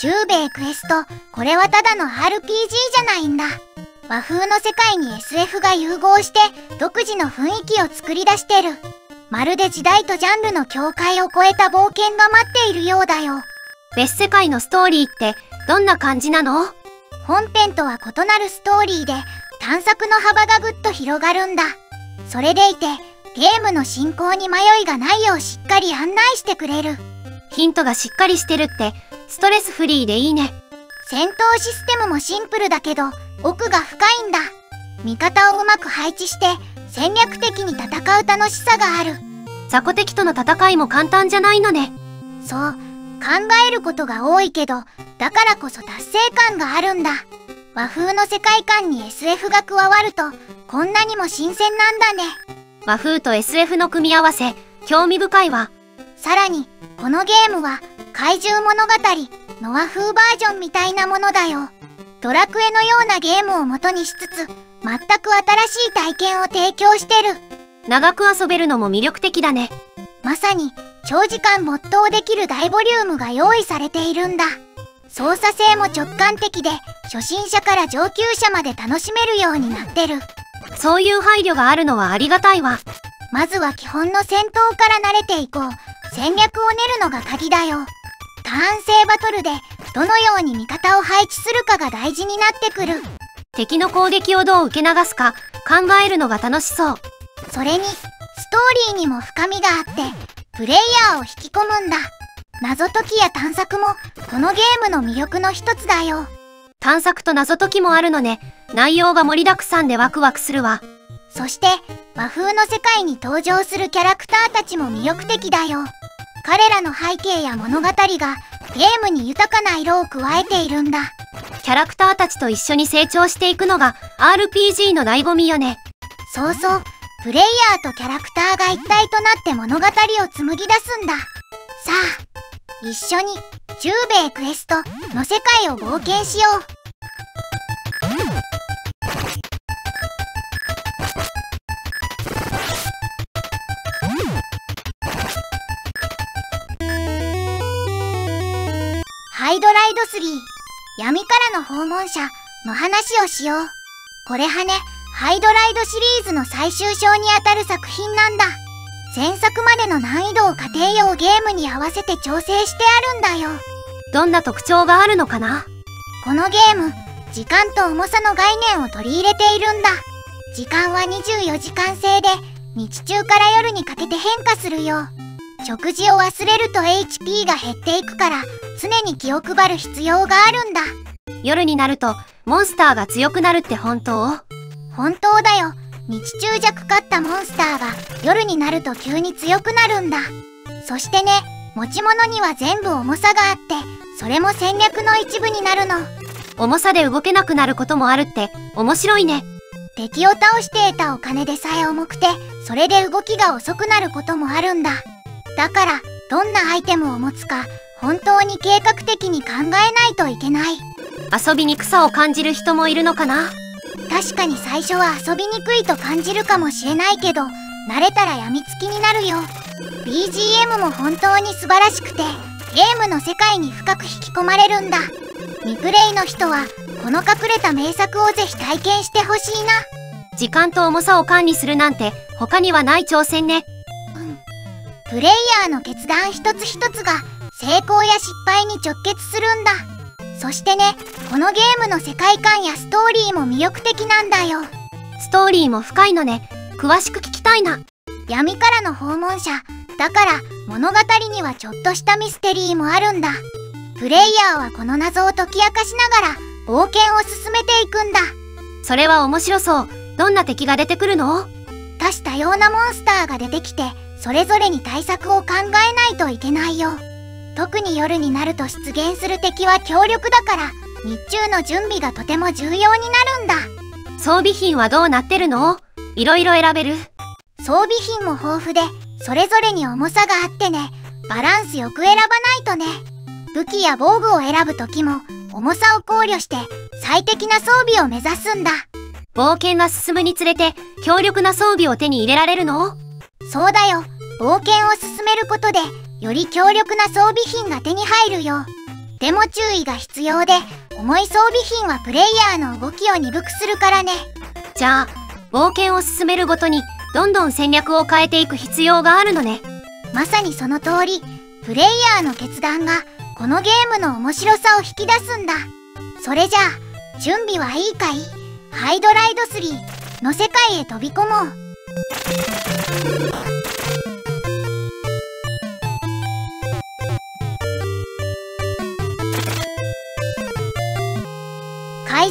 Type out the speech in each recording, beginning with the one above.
中米クエスト、これはただの RPG じゃないんだ。和風の世界に SF が融合して独自の雰囲気を作り出してる。まるで時代とジャンルの境界を越えた冒険が待っているようだよ。別世界のストーリーってどんな感じなの？本編とは異なるストーリーで探索の幅がぐっと広がるんだ。それでいてゲームの進行に迷いがないようしっかり案内してくれる。ヒントがしっかりしてるってストレスフリーでいいね。戦闘システムもシンプルだけど奥が深いんだ。味方をうまく配置して戦略的に戦う楽しさがある。雑魚敵との戦いも簡単じゃないのね。そう、考えることが多いけど、だからこそ達成感があるんだ。和風の世界観に SF が加わると、こんなにも新鮮なんだね。和風と SF の組み合わせ、興味深いわ。さらに、このゲームは、怪獣物語の和風バージョンみたいなものだよ。ドラクエのようなゲームを元にしつつ、全く新しい体験を提供してる。長く遊べるのも魅力的だね。まさに、長時間没頭できる大ボリュームが用意されているんだ。操作性も直感的で、初心者から上級者まで楽しめるようになってる。そういう配慮があるのはありがたいわ。まずは基本の戦闘から慣れていこう。戦略を練るのが鍵だよ。ターン制バトルで、どのように味方を配置するかが大事になってくる。敵の攻撃をどう受け流すか考えるのが楽しそう。それに、ストーリーにも深みがあって、プレイヤーを引き込むんだ。謎解きや探索も、このゲームの魅力の一つだよ。探索と謎解きもあるのね。内容が盛りだくさんでワクワクするわ。そして、和風の世界に登場するキャラクターたちも魅力的だよ。彼らの背景や物語がゲームに豊かな色を加えているんだ。キャラクターたちと一緒に成長していくのが RPG の醍醐味よね。そうそう。プレイヤーとキャラクターが一体となって物語を紡ぎ出すんだ。さあ、一緒に中米クエストの世界を冒険しよう。イドライド3闇からの訪問者の話をしよう。これはね、ハイドライドシリーズの最終章にあたる作品なんだ。前作までの難易度を家庭用ゲームに合わせて調整してあるんだよ。どんな特徴があるのかな？このゲーム、時間と重さの概念を取り入れているんだ。時間は24時間制で、日中から夜にかけて変化するよ。食事を忘れると HP が減っていくから、常に気を配る必要があるんだ。夜になると、モンスターが強くなるって本当？本当だよ。日中じゃかかったモンスターが夜になると急に強くなるんだ。そしてね、持ち物には全部重さがあって、それも戦略の一部になるの。重さで動けなくなることもあるって面白いね。敵を倒して得たお金でさえ重くて、それで動きが遅くなることもあるんだ。だから、どんなアイテムを持つか、本当に計画的に考えないといけない。遊びにくさを感じる人もいるのかな？確かに最初は遊びにくいと感じるかもしれないけど慣れたらやみつきになるよ。BGM も本当に素晴らしくてゲームの世界に深く引き込まれるんだ。未プレイの人はこの隠れた名作をぜひ体験してほしいな。時間と重さを管理するなんて他にはない挑戦ね。うん。プレイヤーの決断一つ一つが成功や失敗に直結するんだ。そしてねこのゲームの世界観やストーリーも魅力的なんだよ。ストーリーも深いのね。詳しく聞きたいな。闇からの訪問者。だから物語にはちょっとしたミステリーもあるんだ。プレイヤーはこの謎を解き明かしながら冒険を進めていくんだ。それは面白そう。どんな敵が出てくるの？多種多様なモンスターが出てきてそれぞれに対策を考えないといけないよ特に夜になると出現する敵は強力だから日中の準備がとても重要になるんだ。装備品はどうなってるの？いろいろ選べる。装備品も豊富でそれぞれに重さがあってねバランスよく選ばないとね。武器や防具を選ぶ時も重さを考慮して最適な装備を目指すんだ。冒険が進むにつれて強力な装備を手に入れられるの？そうだよ。冒険を進めることでより強力な装備品が手に入るよでも注意が必要で重い装備品はプレイヤーの動きを鈍くするからね。じゃあ冒険を進めるごとにどんどん戦略を変えていく必要があるのね。まさにその通りプレイヤーの決断がこのゲームの面白さを引き出すんだ。それじゃあ準備はいいかい？ハイドライド3の世界へ飛び込もう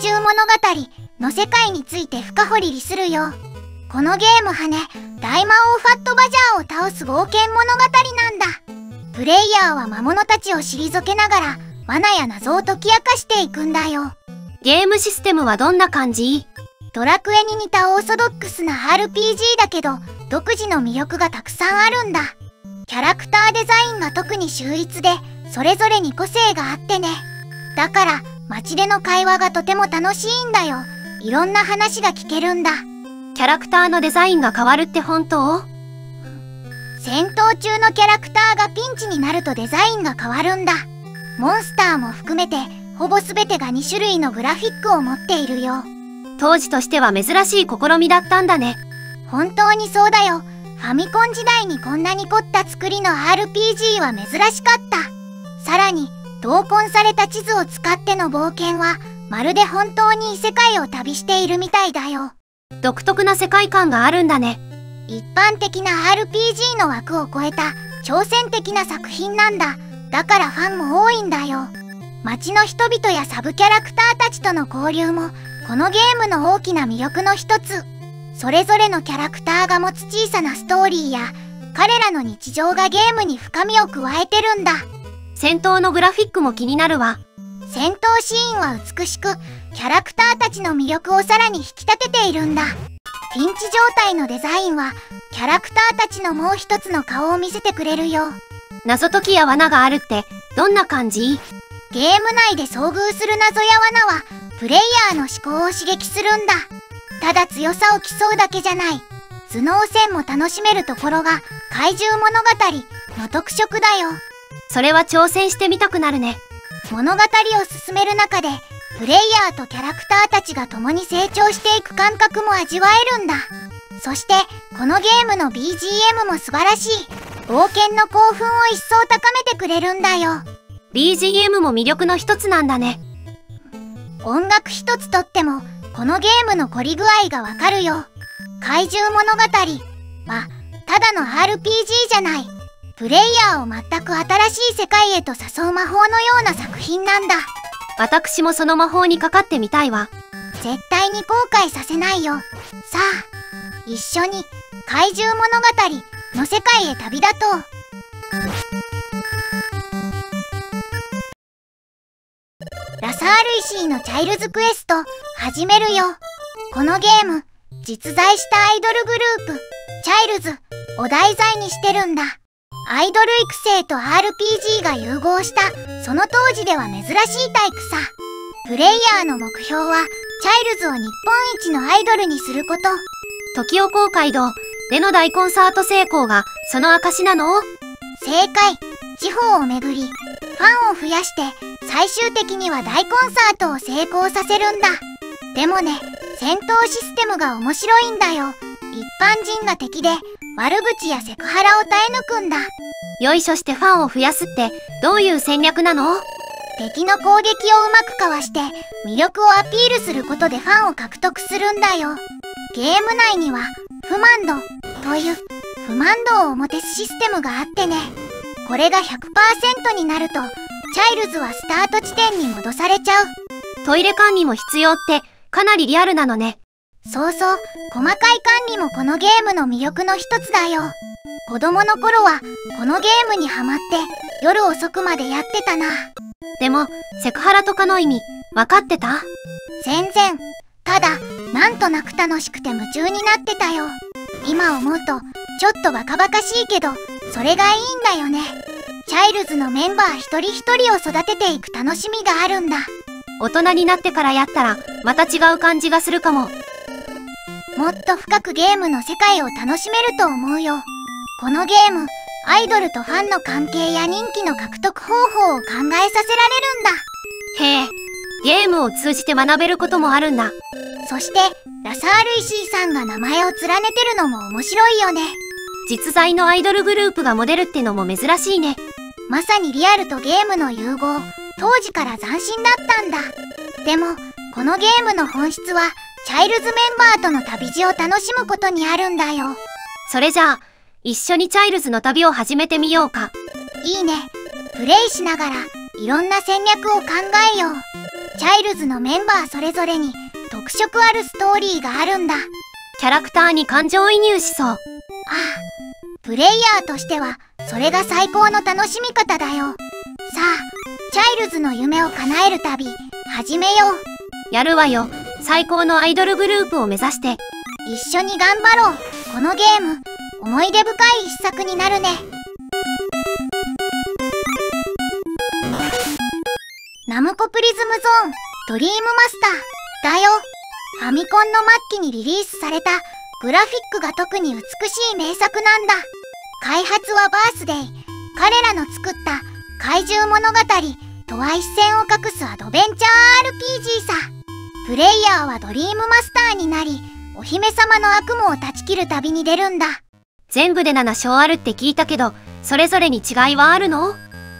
獣物語の世界について深掘りするよ。このゲームはね大魔王ファットバジャーを倒す冒険物語なんだ。プレイヤーは魔物たちを退けながら罠や謎を解き明かしていくんだよ。ゲームシステムはどんな感じ？ドラクエに似たオーソドックスな RPG だけど独自の魅力がたくさんあるんだ。キャラクターデザインが特に秀逸でそれぞれに個性があってね。だから街での会話がとても楽しいんだよ。いろんな話が聞けるんだ。キャラクターのデザインが変わるって本当？戦闘中のキャラクターがピンチになるとデザインが変わるんだ。モンスターも含めてほぼ全てが2種類のグラフィックを持っているよ。当時としては珍しい試みだったんだね。本当にそうだよ。ファミコン時代にこんなに凝った作りの RPG は珍しかった。さらに同梱された地図を使っての冒険はまるで本当に異世界を旅しているみたいだよ。独特な世界観があるんだね。一般的な RPG の枠を超えた挑戦的な作品なんだ。だからファンも多いんだよ。街の人々やサブキャラクターたちとの交流もこのゲームの大きな魅力の一つ。それぞれのキャラクターが持つ小さなストーリーや彼らの日常がゲームに深みを加えてるんだ戦闘のグラフィックも気になるわ。戦闘シーンは美しくキャラクターたちの魅力をさらに引き立てているんだ。ピンチ状態のデザインはキャラクターたちのもう一つの顔を見せてくれるよ。謎解きや罠があるってどんな感じ？ゲーム内で遭遇する謎や罠はプレイヤーの思考を刺激するんだ。ただ強さを競うだけじゃない。頭脳戦も楽しめるところが怪獣物語の特色だよそれは挑戦してみたくなるね。物語を進める中でプレイヤーとキャラクターたちが共に成長していく感覚も味わえるんだ。そしてこのゲームの BGM も素晴らしい。冒険の興奮を一層高めてくれるんだよ。BGM も魅力の一つなんだね。音楽一つとってもこのゲームの凝り具合がわかるよ。怪獣物語。はただの RPG じゃないプレイヤーを全く新しい世界へと誘う魔法のような作品なんだ。私もその魔法にかかってみたいわ。絶対に後悔させないよ。さあ一緒に怪獣物語の世界へ旅立とう。ラサール石井のチャイルズクエスト始めるよ。このゲーム実在したアイドルグループチャイルズを題材にしてるんだアイドル育成と RPG が融合したその当時では珍しいタイプさ。プレイヤーの目標はチャイルズを日本一のアイドルにすること。時を公会堂での大コンサート成功がその証なの？正解。地方を巡りファンを増やして最終的には大コンサートを成功させるんだ。でもね戦闘システムが面白いんだよ。一般人が敵で悪口やセクハラを耐え抜くんだ。よいしょしてファンを増やすってどういう戦略なの？敵の攻撃をうまくかわして魅力をアピールすることでファンを獲得するんだよ。ゲーム内には不満度という不満度を表すシステムがあってね。これが100%になるとチャイルズはスタート地点に戻されちゃう。トイレ管理も必要ってかなりリアルなのねそうそう細かい管理もこのゲームの魅力の一つだよ。子供の頃はこのゲームにハマって夜遅くまでやってたな。でもセクハラとかの意味分かってた？全然。ただなんとなく楽しくて夢中になってたよ。今思うとちょっとバカバカしいけどそれがいいんだよね。チャイルズのメンバー一人一人を育てていく楽しみがあるんだ。大人になってからやったらまた違う感じがするかももっと深くゲームの世界を楽しめると思うよこのゲームアイドルとファンの関係や人気の獲得方法を考えさせられるんだへえ、ゲームを通じて学べることもあるんだ。そしてラサール石井さんが名前を連ねてるのも面白いよね実在のアイドルグループがモデルってのも珍しいね。まさにリアルとゲームの融合当時から斬新だったんだでもこのゲームの本質はチャイルズメンバーとの旅路を楽しむことにあるんだよ。それじゃあ、一緒にチャイルズの旅を始めてみようか。いいね。プレイしながらいろんな戦略を考えよう。チャイルズのメンバーそれぞれに特色あるストーリーがあるんだ。あキャラクターに感情移入しそう。あ。プレイヤーとしてはそれが最高の楽しみ方だよ。さあチャイルズの夢を叶える旅始めよう。やるわよ。最高のアイドルグループを目指して。一緒に頑張ろう。このゲーム思い出深い一作になるね。ナムコプリズムゾーンドリームマスター。だよ。ファミコンの末期にリリースされたグラフィックが特に美しい名作なんだ。開発はバースデイ。彼らの作った怪獣物語とは一線を画すアドベンチャー RPG さ。プレイヤーはドリームマスターになりお姫様の悪夢を断ち切る旅に出るんだ。全部で7章あるって聞いたけど、それぞれに違いはあるの？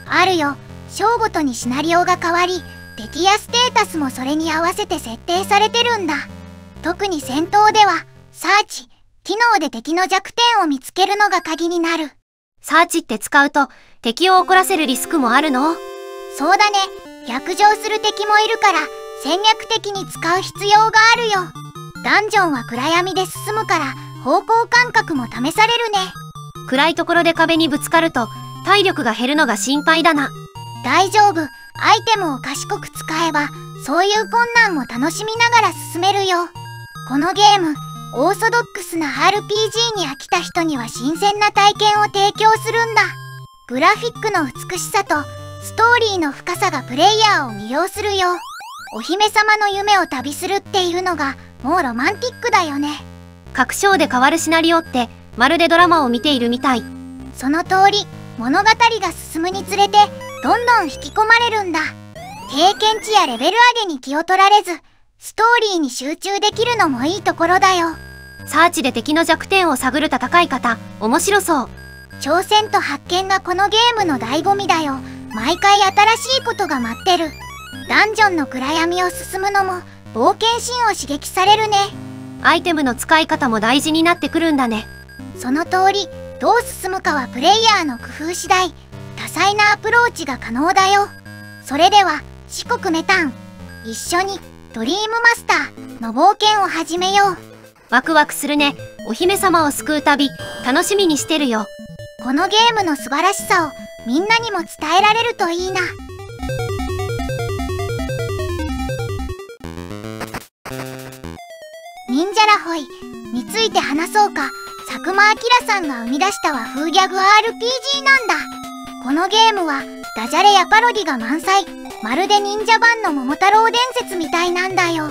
あるよ。章ごとにシナリオが変わり敵やステータスもそれに合わせて設定されてるんだ。特に戦闘ではサーチ機能で敵の弱点を見つけるのが鍵になる。サーチって使うと敵を怒らせるリスクもあるの？そうだね。逆上する敵もいるから戦略的に使う必要があるよ。ダンジョンは暗闇で進むから方向感覚も試されるね。暗いところで壁にぶつかると体力が減るのが心配だな。大丈夫。アイテムを賢く使えばそういう困難も楽しみながら進めるよ。このゲームオーソドックスな RPG に飽きた人には新鮮な体験を提供するんだ。グラフィックの美しさとストーリーの深さがプレイヤーを魅了するよお姫様の夢を旅するっていうのがもうロマンティックだよね。各章で変わるシナリオってまるでドラマを見ているみたい。その通り物語が進むにつれてどんどん引き込まれるんだ。経験値やレベル上げに気を取られずストーリーに集中できるのもいいところだよ。サーチで敵の弱点を探る戦い方、面白そう。挑戦と発見がこのゲームの醍醐味だよ。毎回新しいことが待ってるダンジョンの暗闇を進むのも冒険心を刺激されるねアイテムの使い方も大事になってくるんだね。その通りどう進むかはプレイヤーの工夫次第多彩なアプローチが可能だよそれでは四国メタン一緒にドリームマスターの冒険を始めようワクワクするね。お姫様を救う旅、楽しみにしてるよ。このゲームの素晴らしさをみんなにも伝えられるといいな忍者ラホイについて話そうか。佐久間明さんが生み出した和風ギャグ RPG なんだ。このゲームはダジャレやパロディが満載。まるで忍者版の桃太郎伝説みたいなんだよ。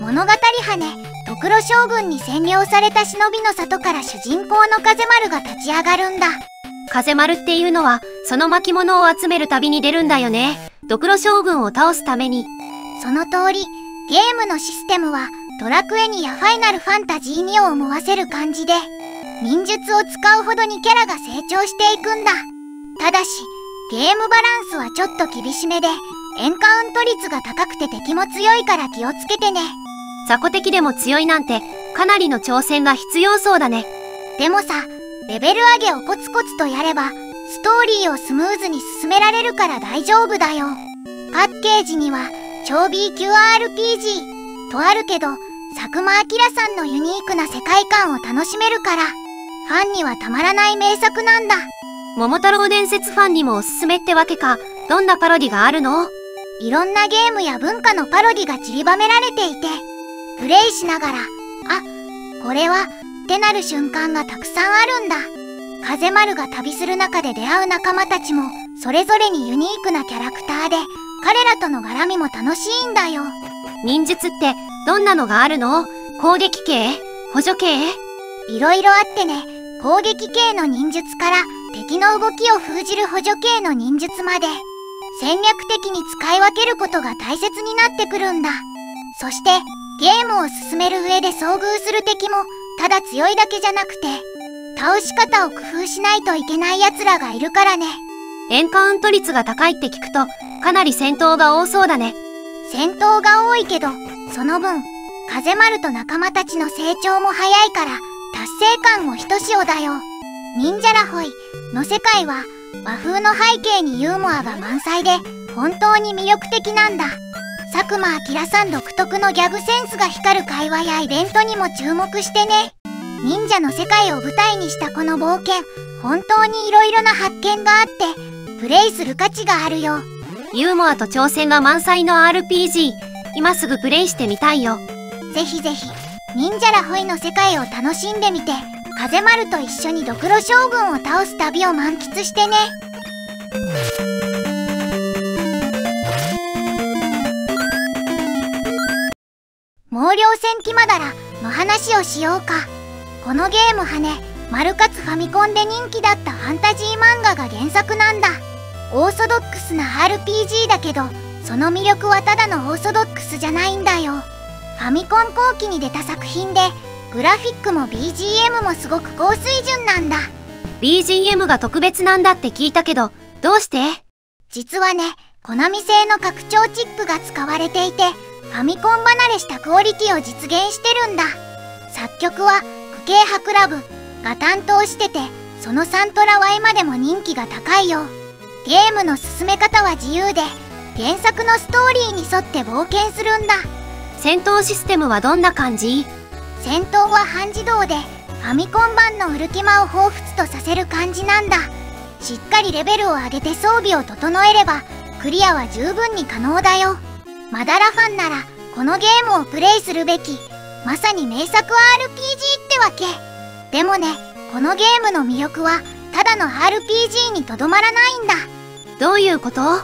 物語羽徳黒将軍に占領された忍びの里から主人公の風丸が立ち上がるんだ。風丸っていうのは、その巻物を集める旅に出るんだよね。ドクロ将軍を倒すために。その通り。ゲームのシステムはドラクエにやファイナルファンタジーにを思わせる感じで忍術を使うほどにキャラが成長していくんだ。ただしゲームバランスはちょっと厳しめでエンカウント率が高くて敵も強いから気をつけてね。雑魚敵でも強いなんて、かなりの挑戦が必要そうだね。でもさレベル上げをコツコツとやればストーリーをスムーズに進められるから大丈夫だよ。パッケージには超 B 級 RPG とあるけど佐久間明さんのユニークな世界観を楽しめるからファンにはたまらない名作なんだ。桃太郎伝説ファンにもおすすめってわけか。どんなパロディがあるの？いろんなゲームや文化のパロディが散りばめられていてプレイしながらあこれはってなる瞬間がたくさんあるんだ。風丸が旅する中で出会う仲間たちもそれぞれにユニークなキャラクターで彼らとの絡みも楽しいんだよ忍術ってどんなのがあるの？攻撃系？補助系？いろいろあってね。攻撃系の忍術から敵の動きを封じる補助系の忍術まで。戦略的に使い分けることが大切になってくるんだ。そしてゲームを進める上で遭遇する敵もただ強いだけじゃなくて倒し方を工夫しないといけない奴らがいるからね。エンカウント率が高いって聞くとかなり戦闘が多そうだね戦闘が多いけどその分風丸と仲間たちの成長も早いから達成感もひとしおだよ。忍者ラホイの世界は和風の背景にユーモアが満載で本当に魅力的なんだ。佐久間明さん独特のギャグセンスが光る会話やイベントにも注目してね。忍者の世界を舞台にしたこの冒険本当に色々な発見があってプレイする価値があるよ。ユーモアと挑戦が満載の RPG 今すぐプレイしてみたいよ。ぜひぜひ忍者ラホイの世界を楽しんでみて風丸と一緒にドクロ将軍を倒す旅を満喫してね。毛量戦記マダラの話をしようか。このゲームはねマルカツファミコンで人気だったファンタジー漫画が原作なんだ。オーソドックスな RPG だけどその魅力はただのオーソドックスじゃないんだよ。ファミコン後期に出た作品でグラフィックも BGM もすごく高水準なんだ。BGM が特別なんだって聞いたけどどうして？実はねコナミ製の拡張チップが使われていてファミコン離れしたクオリティを実現してるんだ。作曲はクケイハクラブが担当しててそのサントラ Y までも人気が高いよゲームの進め方は自由で原作のストーリーに沿って冒険するんだ。戦闘システムはどんな感じ？戦闘は半自動でファミコン版のウルティマを彷彿とさせる感じなんだ。しっかりレベルを上げて装備を整えればクリアは十分に可能だよ。マダラファンならこのゲームをプレイするべき。まさに名作 RPG ってわけ。でもねこのゲームの魅力はただの RPG にとどまらないんだどういうこと？フ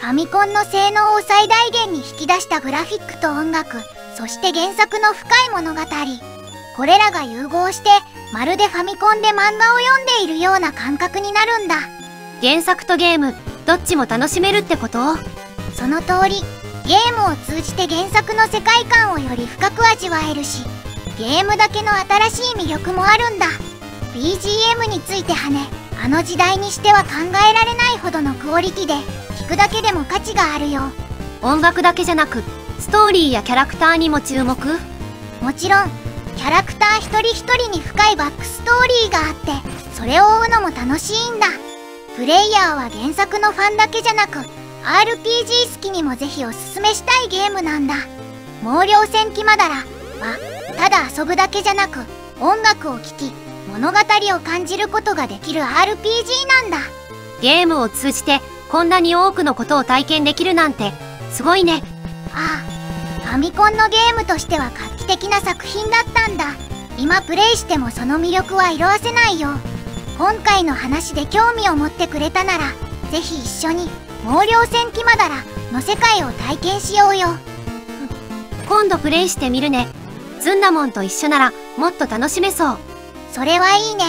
ァミコンの性能を最大限に引き出したグラフィックと音楽そして原作の深い物語。これらが融合してまるでファミコンで漫画を読んでいるような感覚になるんだ。原作とゲームどっちも楽しめるってこと？その通り。ゲームを通じて原作の世界観をより深く味わえるしゲームだけの新しい魅力もあるんだ。BGM についてはねあの時代にしては考えられないほどのクオリティで聞くだけでも価値があるよ。音楽だけじゃなくストーリーやキャラクターにも注目。もちろんキャラクター一人一人に深いバックストーリーがあってそれを追うのも楽しいんだ。プレイヤーは原作のファンだけじゃなく RPG 好きにもぜひおすすめしたいゲームなんだ。毛量戦記マダラはただ遊ぶだけじゃなく音楽を聴き物語を感じることができる RPG なんだ。ゲームを通じてこんなに多くのことを体験できるなんてすごいね。ああファミコンのゲームとしては画期的な作品だったんだ。今プレイしてもその魅力は色あせないよ。今回の話で興味を持ってくれたならぜひ一緒に毛量戦記マダラの世界を体験しようよ。今度プレイしてみるね。ズンナモンと一緒ならもっと楽しめそうそれはいいね。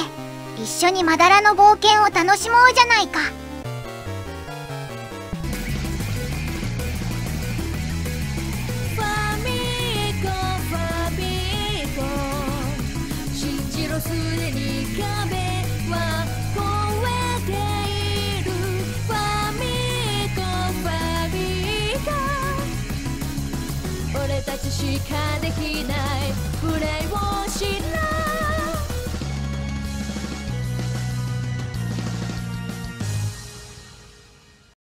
一緒にマダラの冒険を楽しもうじゃないか。ファミコファミコ信じろすでに壁は越えている。ファミコファミコ俺たちしかできないプレイをしない。